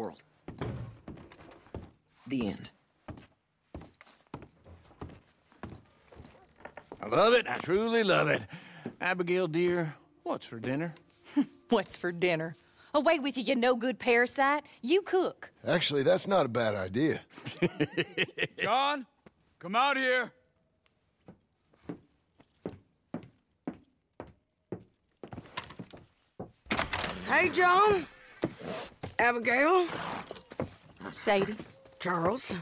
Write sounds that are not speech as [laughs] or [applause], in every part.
world. The end. I love it. I truly love it. Abigail, dear, what's for dinner? [laughs] What's for dinner? Away with you, you no good parasite. You cook. Actually, that's not a bad idea. [laughs] John, come out here. Hey, John. Abigail. Sadie. Charles.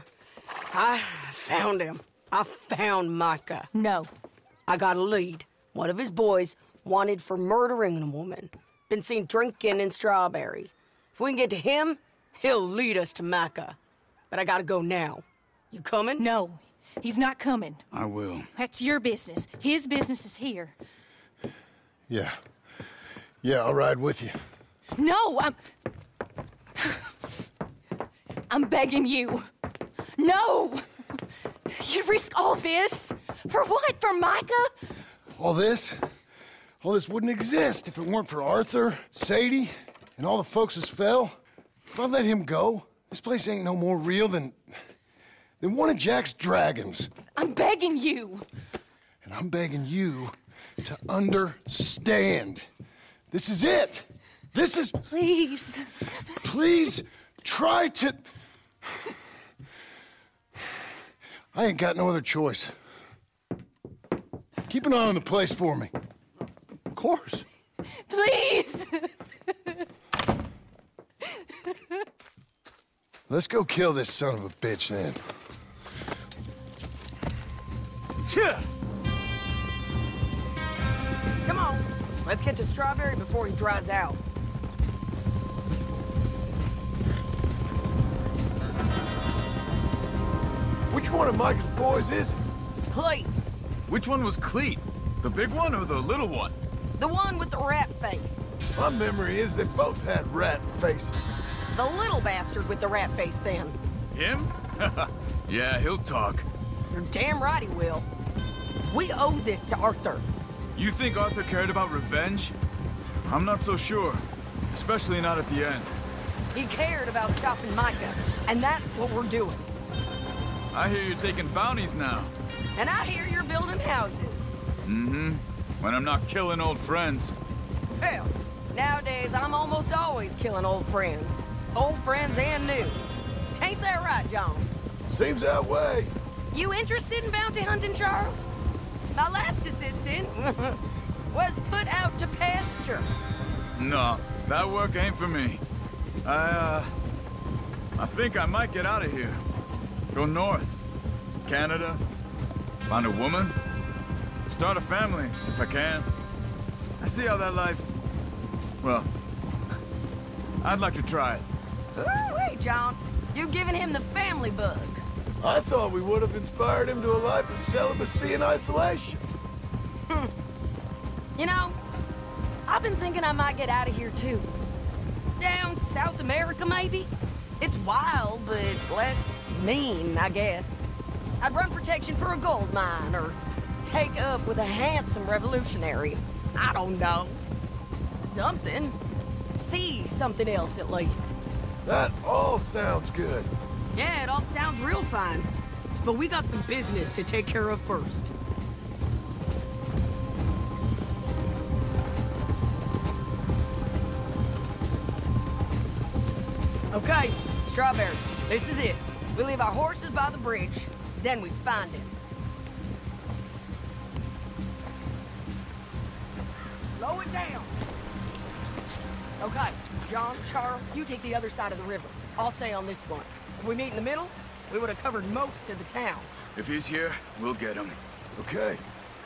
I found him. I found Micah. No. I got a lead. One of his boys wanted for murdering a woman. Been seen drinking in Strawberry. If we can get to him, he'll lead us to Micah. But I gotta go now. You coming? No. He's not coming. I will. That's your business. His business is here. Yeah. Yeah, I'll ride with you. No, I'm. I'm begging you. No! You risk all this? For what? For Micah? All this? All this wouldn't exist if it weren't for Arthur, Sadie, and all the folks as fell. If I let him go, this place ain't no more real than... than one of Jack's dragons. I'm begging you. And I'm begging you to understand. This is it. This is... Please. Please try to... I ain't got no other choice. Keep an eye on the place for me. Of course. Please. Let's go kill this son of a bitch then. Come on. Let's get to Strawberry before he dries out. Which one of Micah's boys is it? Clayton, Which one was Cleet? The big one or the little one? the one with the rat face. My memory is they both had rat faces. The little bastard with the rat face then. Him? [laughs] yeah, he'll talk. You're damn right he will. We owe this to Arthur. You think Arthur cared about revenge? I'm not so sure. Especially not at the end. He cared about stopping Micah, and that's what we're doing. I hear you're taking bounties now. And I hear you're building houses. Mm-hmm. When I'm not killing old friends. Hell, nowadays I'm almost always killing old friends. Old friends and new. Ain't that right, John? Seems that way. You interested in bounty hunting, Charles? My last assistant [laughs] was put out to pasture. No, that work ain't for me. I, uh... I think I might get out of here. Go north. Canada. Find a woman. Start a family, if I can. I see how that life... Well... [laughs] I'd like to try it. Ooh, wait, John. You've given him the family bug. I thought we would have inspired him to a life of celibacy and isolation. [laughs] You know, I've been thinking I might get out of here too. Down South America, maybe? It's wild, but less mean, I guess. I'd run protection for a gold mine, or take up with a handsome revolutionary. I don't know. Something. See something else, at least. That all sounds good. Yeah, it all sounds real fine. But we got some business to take care of first. Okay, Strawberry, this is it. We leave our horses by the bridge, then we find him. Slow it down. Okay, John, Charles, you take the other side of the river. I'll stay on this one. If we meet in the middle, we would have covered most of the town. If he's here, we'll get him. Okay,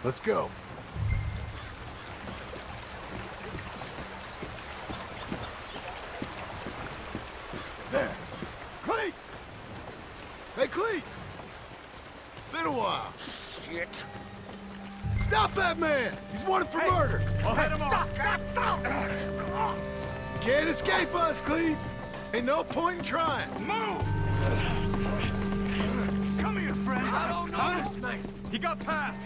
let's go. Wanted for murder! I'll head him off. Stop, stop! Can't escape us, Cleet! Ain't no point in trying. Move! Come here, friend. I don't know this thing. He got past.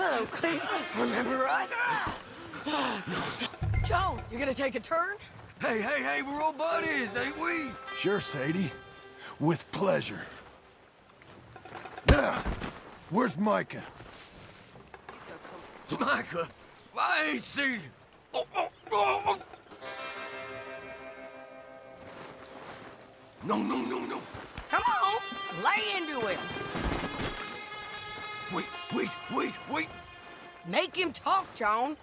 Oakley. Remember us? John, you gonna take a turn? Hey, hey, hey, we're all buddies, ain't we? Sure, Sadie. With pleasure. Now, where's Micah? Micah, I ain't seen you. Oh, oh, oh, oh. No, no, no, no. Come on, lay into him. Wait, wait, wait, wait. Make him talk, John.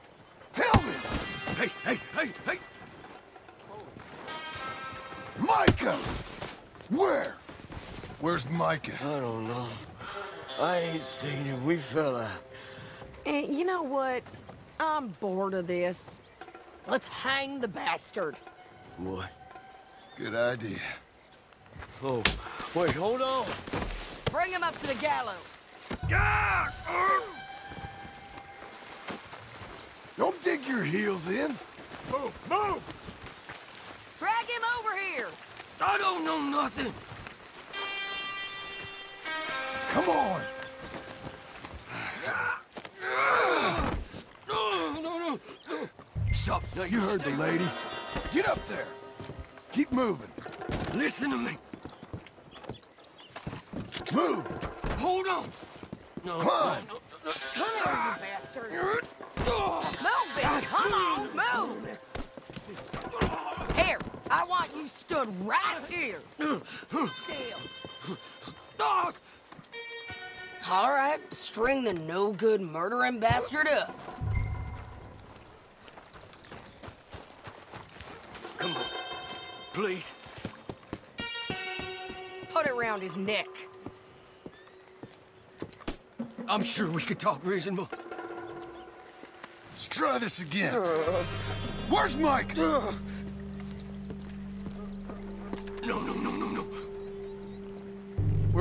Tell me! Hey, hey, hey, hey. Micah! Where? Where's Micah? I don't know. I ain't seen him. We fell out. Eh, you know what? I'm bored of this. Let's hang the bastard. What? Good idea. Oh, wait, hold on. Bring him up to the gallows. God! Don't dig your heels in. Move, move! Drag him over here. I don't know nothing. Come on. No, no, no. Stop. Now, you heard the lady. Get up there. Keep moving. Listen to me. Move. Hold on. No. Climb. Come here, you bastard. Move it. Come on, move. Here, I want you stood right here. Still. All right, string the no-good murdering bastard up. Come on. Please. Put it around his neck. I'm sure we could talk reasonable. Let's try this again. Uh. Where's Mike? No,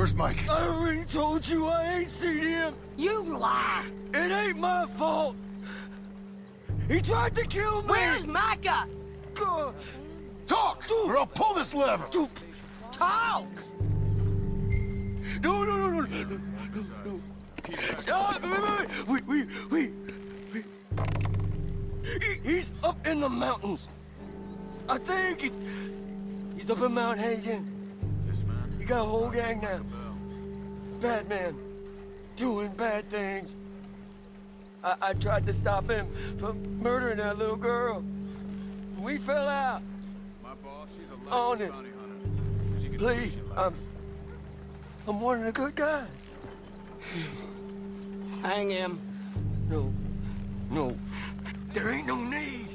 Where's Mike? I already told you I ain't seen him. You lie. It ain't my fault. He tried to kill me. Where's Micah? God. Talk, or I'll pull this lever. Talk. No, no, no, no, no, no, no, no. Stop! Wait, wait, wait, wait, wait, wait. He, he's up in the mountains. I think it's he's up in Mount Hagen. He got a whole gang now. Bad man, doing bad things. I, I tried to stop him from murdering that little girl. We fell out. My boss, she's a Honest. bounty hunter. She Please, I'm I'm one of the good guys. Hang him. No, no, there ain't no need.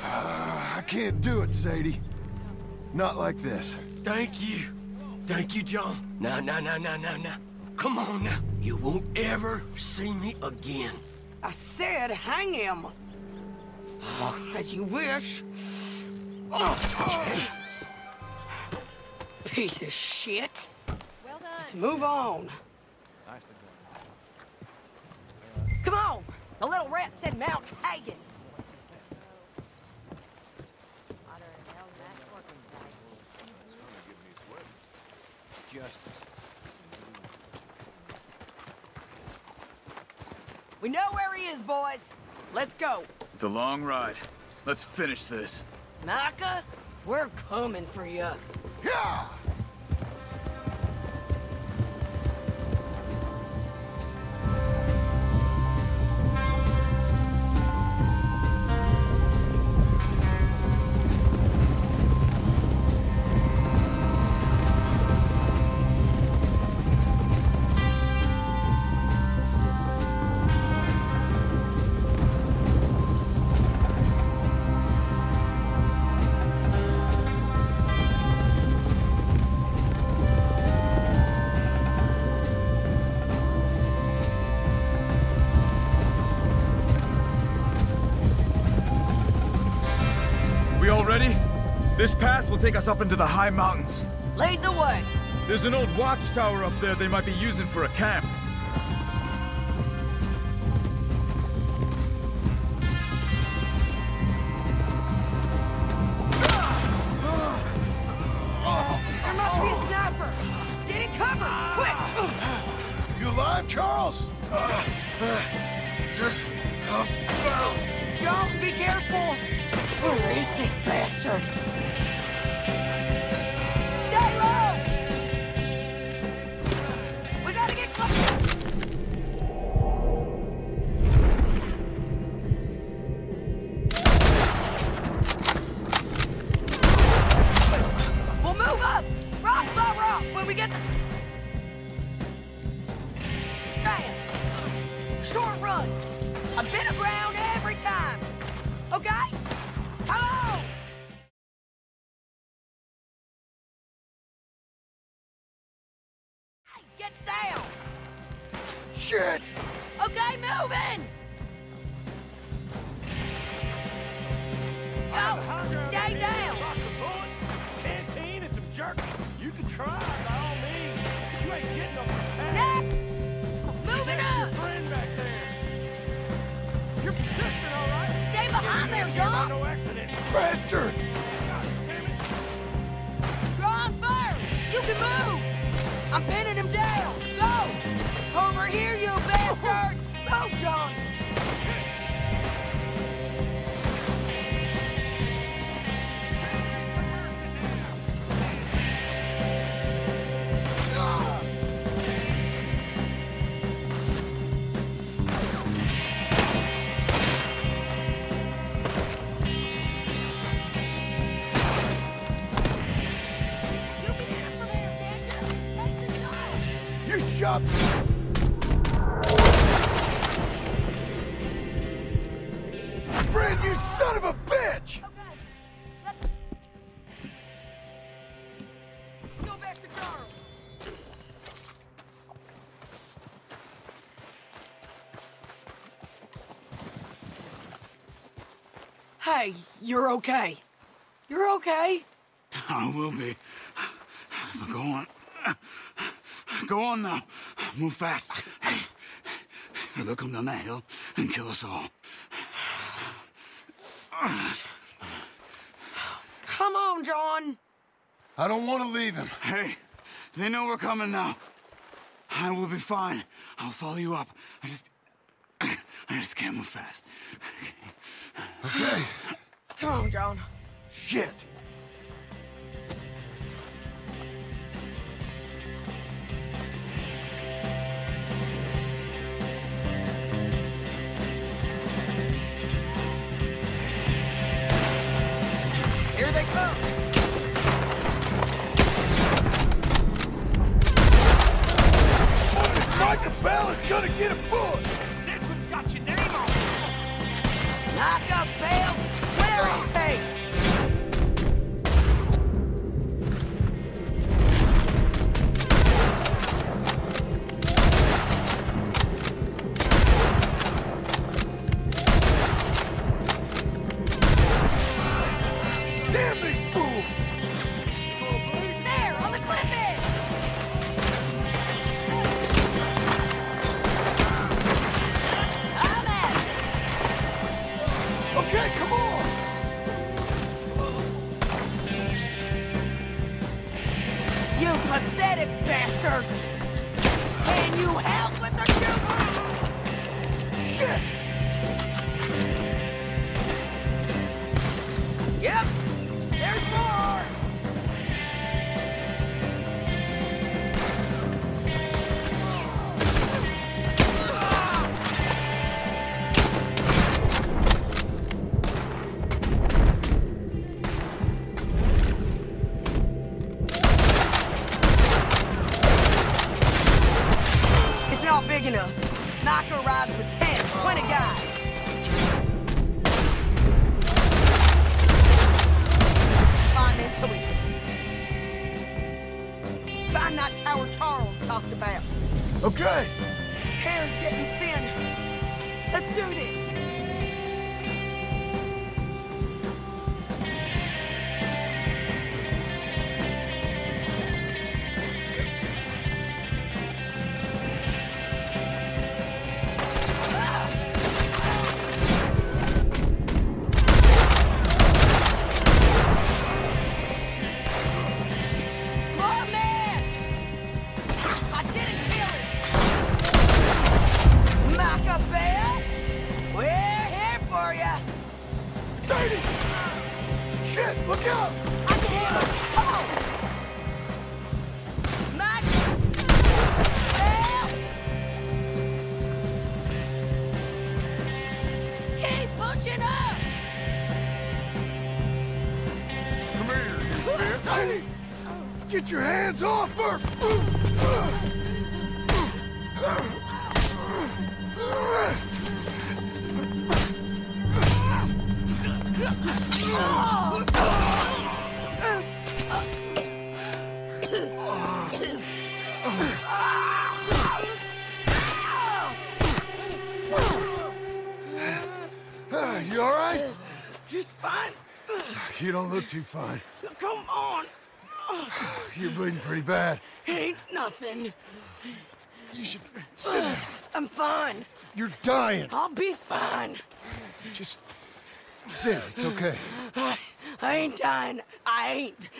[sighs] I can't do it, Sadie. Not like this. Thank you. Thank you, John. Now, now, now, now, now, now. Come on now. You won't ever see me again. I said hang him. Oh. As you wish. Oh, oh. Jesus. Piece of shit. Well done. Let's move on. Come on. The little rat said Mount Hagen. We know where he is, boys. Let's go. It's a long ride. Let's finish this. Micah, we're coming for you. Yeah! Take us up into the high mountains. Lead the way. There's an old watchtower up there they might be using for a camp. Shit! Okay, moving! Joe, stay down! Canteen and some jerky. You can try by all means, but you ain't getting no pack. Next! Moving Your up! friend back there. You're persistent, all right? Stay behind there, By John! no accident. Bastard! You're okay. You're okay. I will be. But go on. Go on now. Move fast. They'll come down that hill and kill us all. Come on, John. I don't want to leave him. Hey, they know we're coming now. I will be fine. I'll follow you up. I just. I just can't move fast. Okay. Come on, John. Shit. Here they come. Roger Bell is gonna get a bullet! This one's got your name on it. Knock us, Bale. That tower Charles talked about. Okay! Hair's getting thin. Let's do this. Too fine. Come on. You're bleeding pretty bad. Ain't nothing. You should sit down. Uh, I'm fine. You're dying. I'll be fine. Just sit. It's okay. I, I ain't dying. I ain't.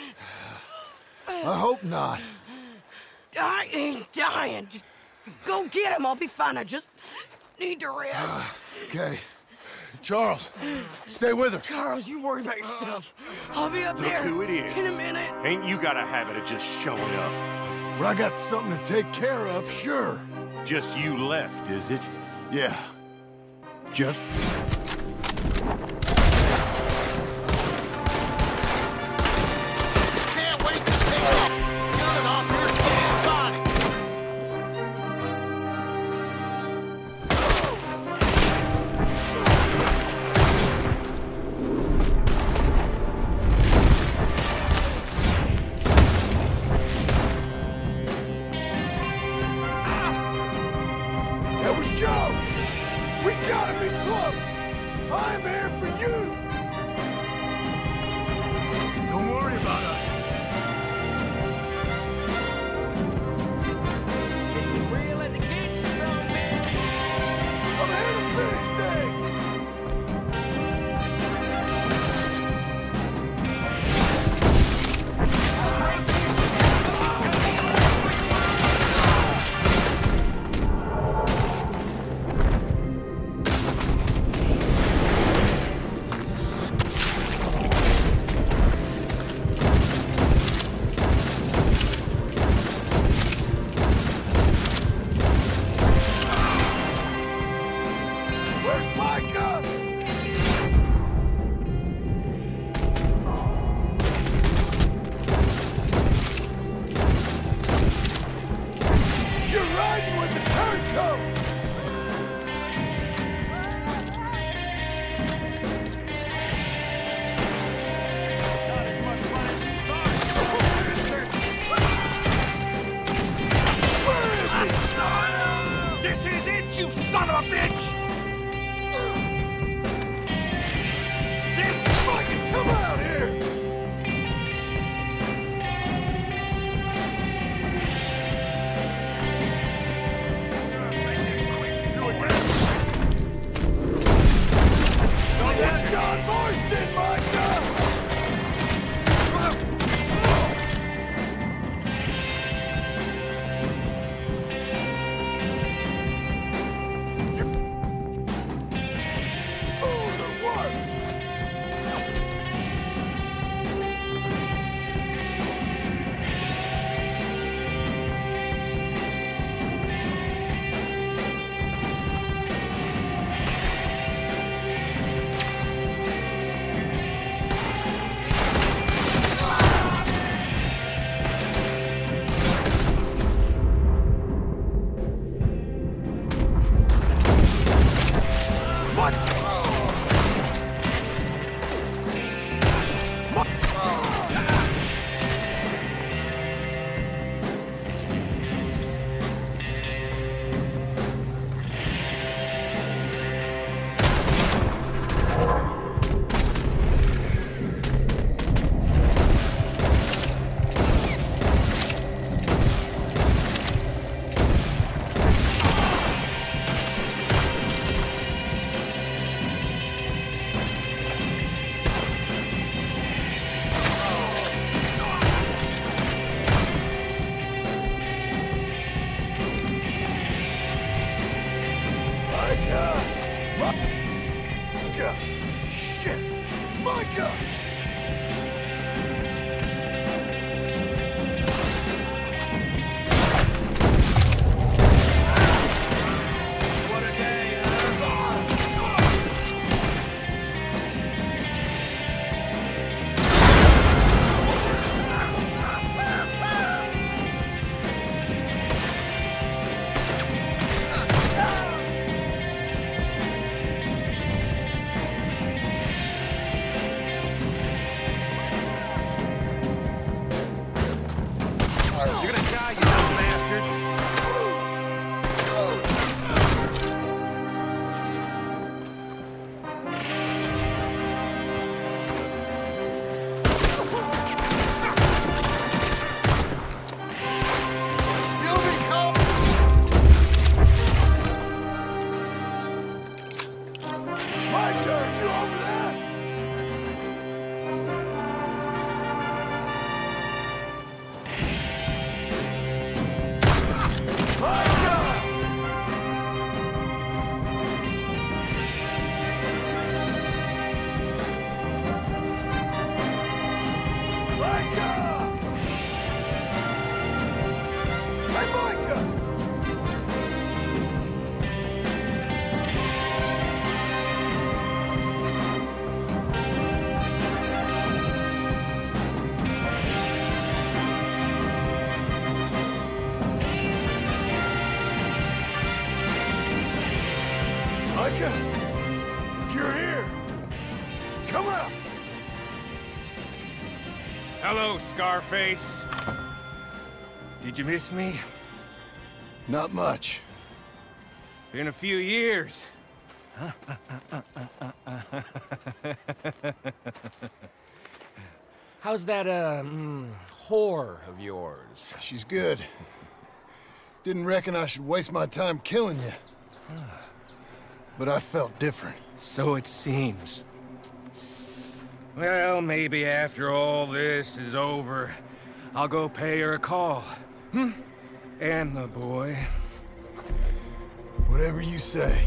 I hope not. I ain't dying. Go get him. I'll be fine. I just need to rest. Uh, okay. Charles, stay with her. Charles, you worry about yourself. I'll be up Look there who it is. in a minute. Ain't you got a habit of just showing up? When I got something to take care of, sure. Just you left, is it? Yeah. Just Scarface. Did you miss me? Not much. Been a few years. [laughs] How's that, uh, mm, whore of yours? She's good. Didn't reckon I should waste my time killing you. But I felt different. So it seems. Well, maybe after all this is over, I'll go pay her a call. Hmm? And the boy. Whatever you say.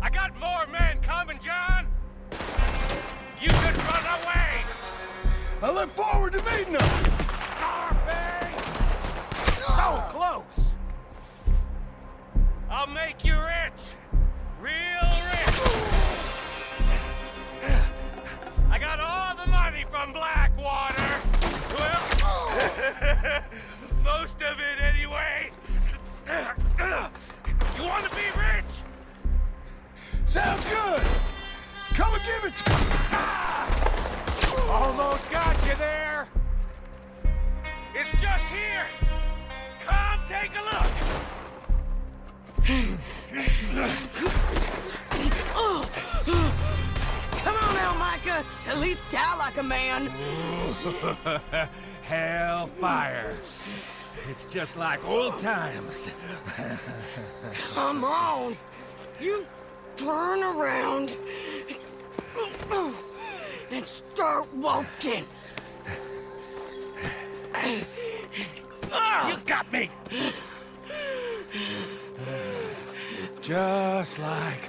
I got more men coming, John! You could run away! I look forward to meeting them. Scarface! So close! I'll make you rich! Real rich! I got all the money from Blackwater! Well, [laughs] most of it anyway! You want to be rich? Sounds good. Come and give it to me. Almost got you there! It's just here! Come take a look! Come on now, Micah. At least die like a man. [laughs] Hellfire! It's just like old times. Come on. You turn around and start walking. You got me! Just like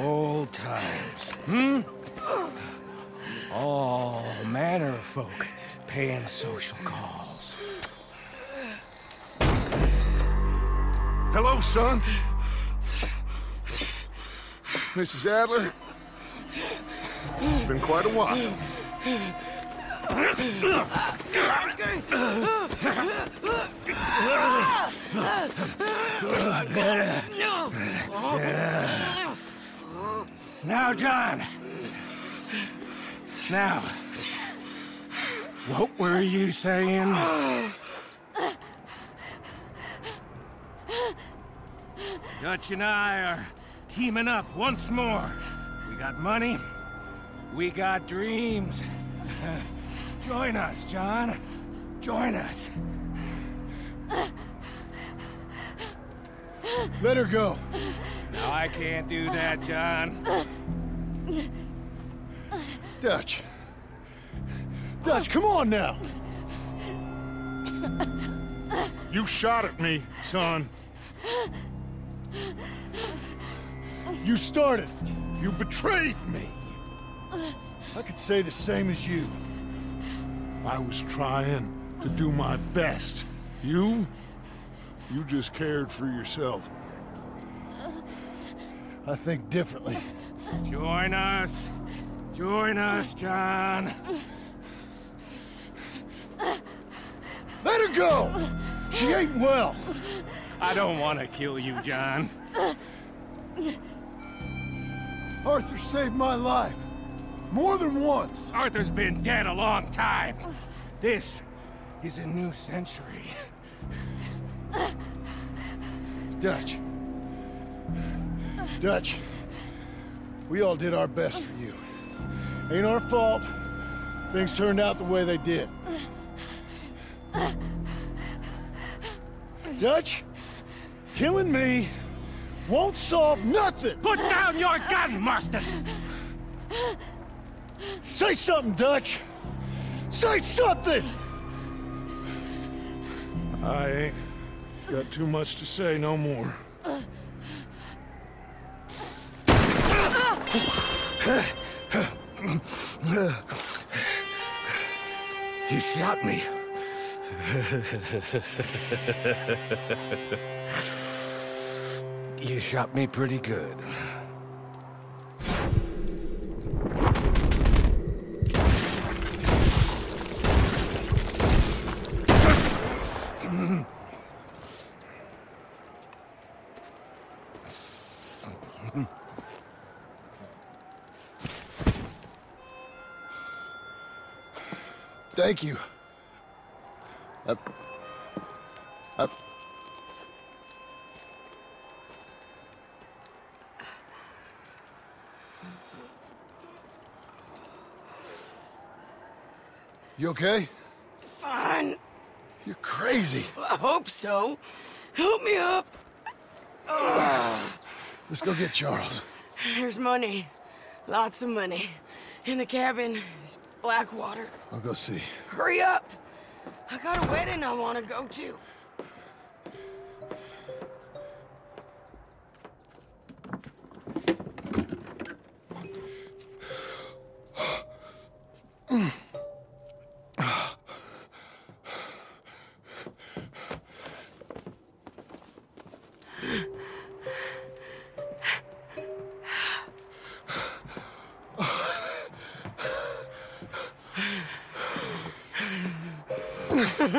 old times. Hmm? All manner of folk paying social calls. Hello, son. Mrs. Adler. It's Been quite a while. Now, John. Now. What were you saying? Dutch and I are teaming up once more. We got money. We got dreams. [laughs] Join us, John. Join us. Let her go. No, I can't do that, John. Dutch. Dutch, come on now. You shot at me, son. You started. You betrayed me. I could say the same as you. I was trying to do my best. You? You just cared for yourself. I think differently. Join us. Join us, John. Let her go! She ain't well. I don't want to kill you, John. Arthur saved my life. More than once. Arthur's been dead a long time. This is a new century. Dutch. Dutch. We all did our best for you. Ain't our fault. Things turned out the way they did. Dutch, killing me won't solve nothing. Put down your gun, Marston! Say something, Dutch. Say something. I ain't got too much to say no more. You shot me. you shot me pretty good. Thank you. Uh, uh, you okay? Fine. You're crazy. I hope so. Help me up. [sighs] Let's go get Charles. There's money. Lots of money. In the cabin Blackwater. I'll go see. Hurry up! I got a wedding I want to go to.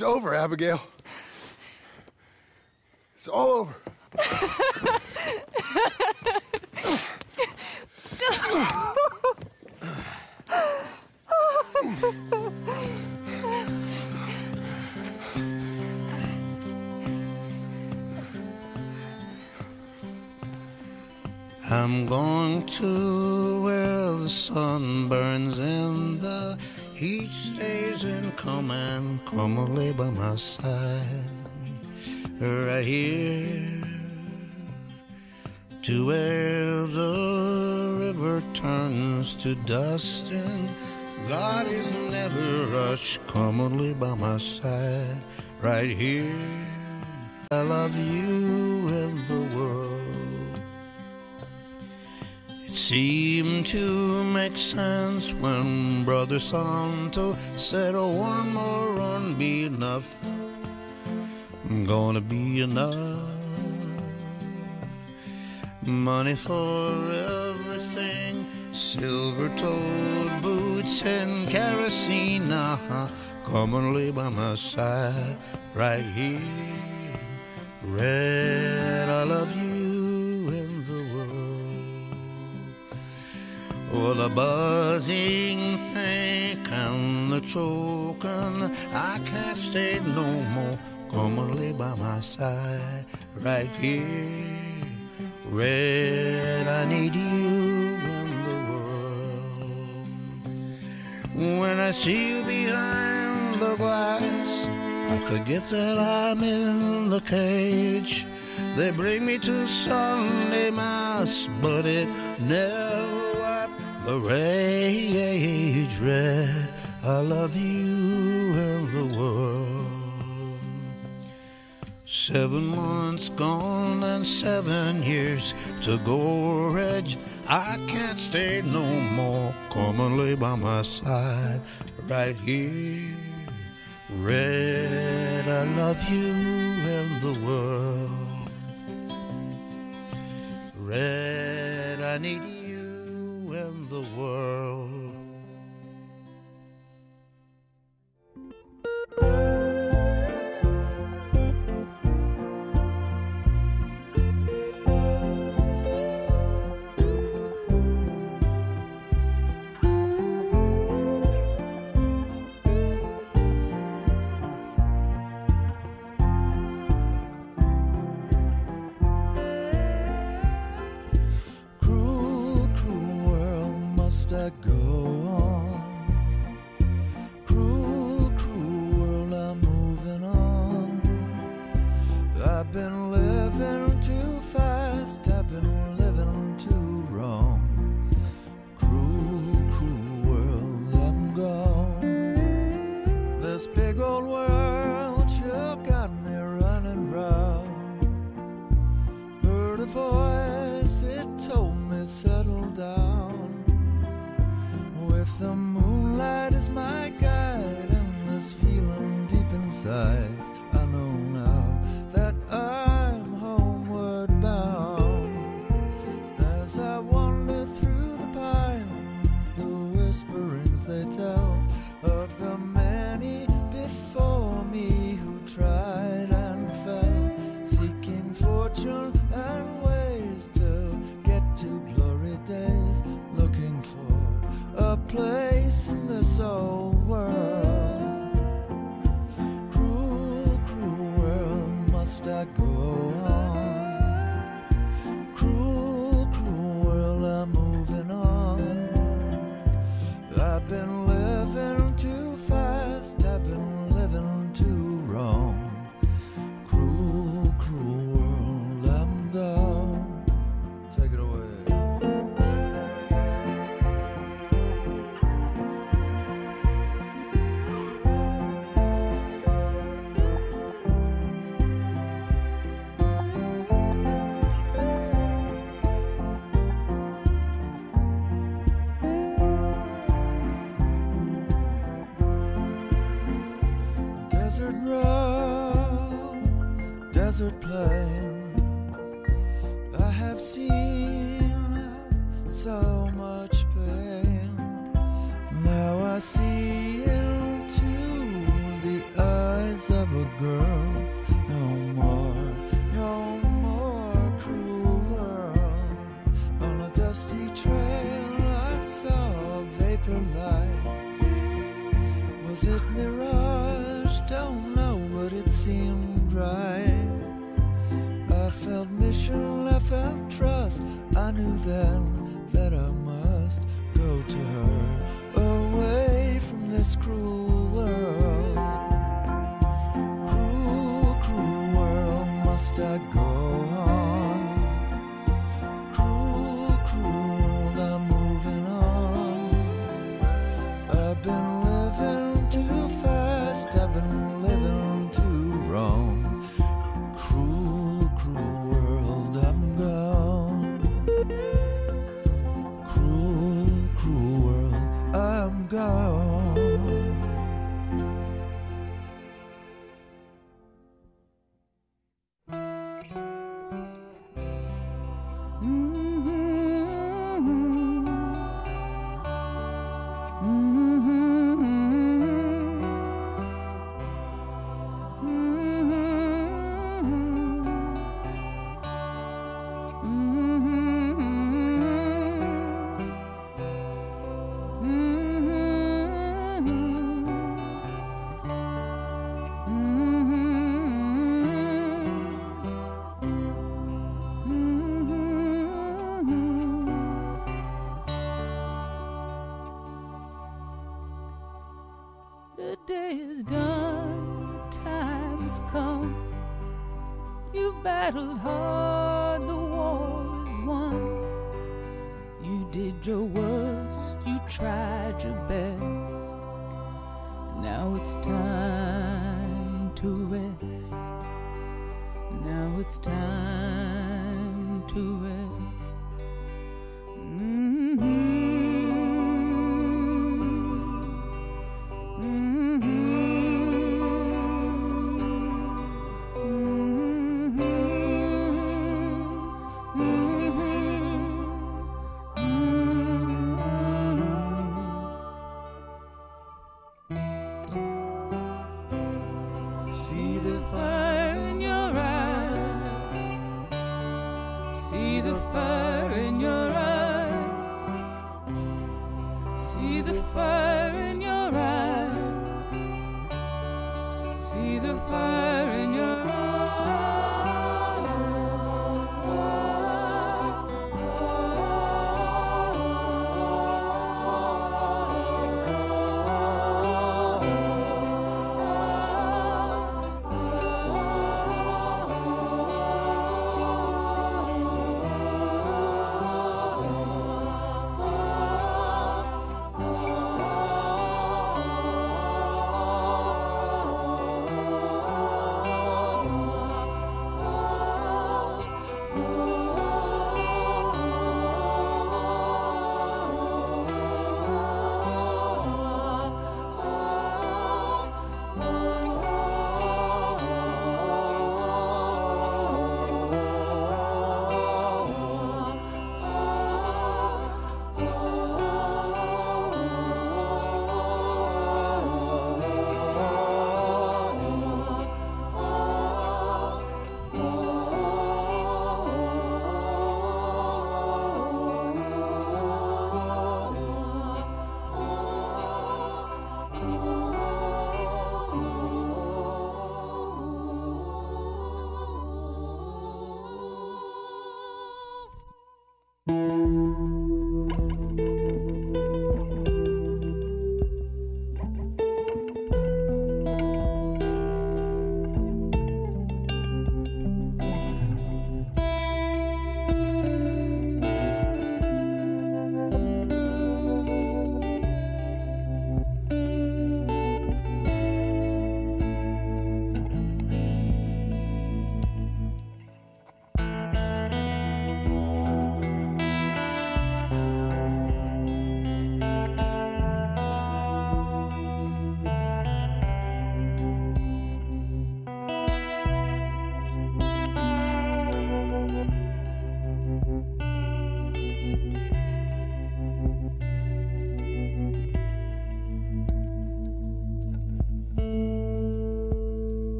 It's over, Abigail. It's all over. I'm going to where the sun burns and heat stays in come and come and lay by my side. Right here to where the river turns to dust and God is never rush come and lay by my side. Right here I love you and the seemed to make sense when Brother Santo said, Oh, one more run be enough. Gonna be enough. Money for everything, silver toed boots and kerosene. Uh-huh. Come and lay by my side right here. Red, I love you Oh, the buzzing think and the choking, I can't stay no more. Come and lay by my side right here. Red, I need you in the world. When I see you behind the glass, I forget that I'm in the cage. They bring me to Sunday Mass, but it never wiped the rage red. I love you and the world. Seven months gone and seven years to go, Reg. I can't stay no more. Come and lay by my side right here. Red, I love you and the world red. I need you and the world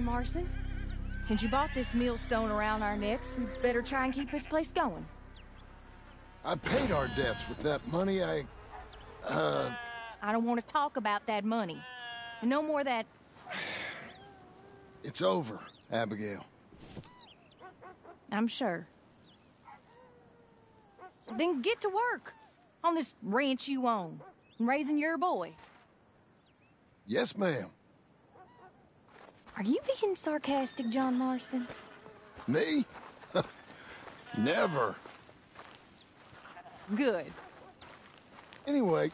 Marston. Since you bought this millstone around our necks, we better try and keep this place going. I paid our debts with that money I... Uh, I don't want to talk about that money. And no more that... it's over, Abigail. I'm sure. Then get to work on this ranch you own, and raising your boy. Yes, ma'am. Are you being sarcastic, John Marston? Me? [laughs] Never. Good. Anyway,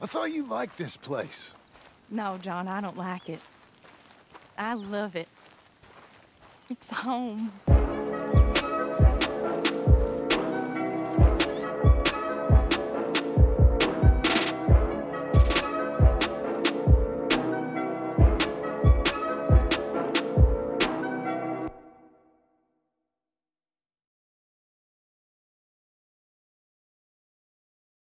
I thought you liked this place. No, John, I don't like it. I love it. It's home.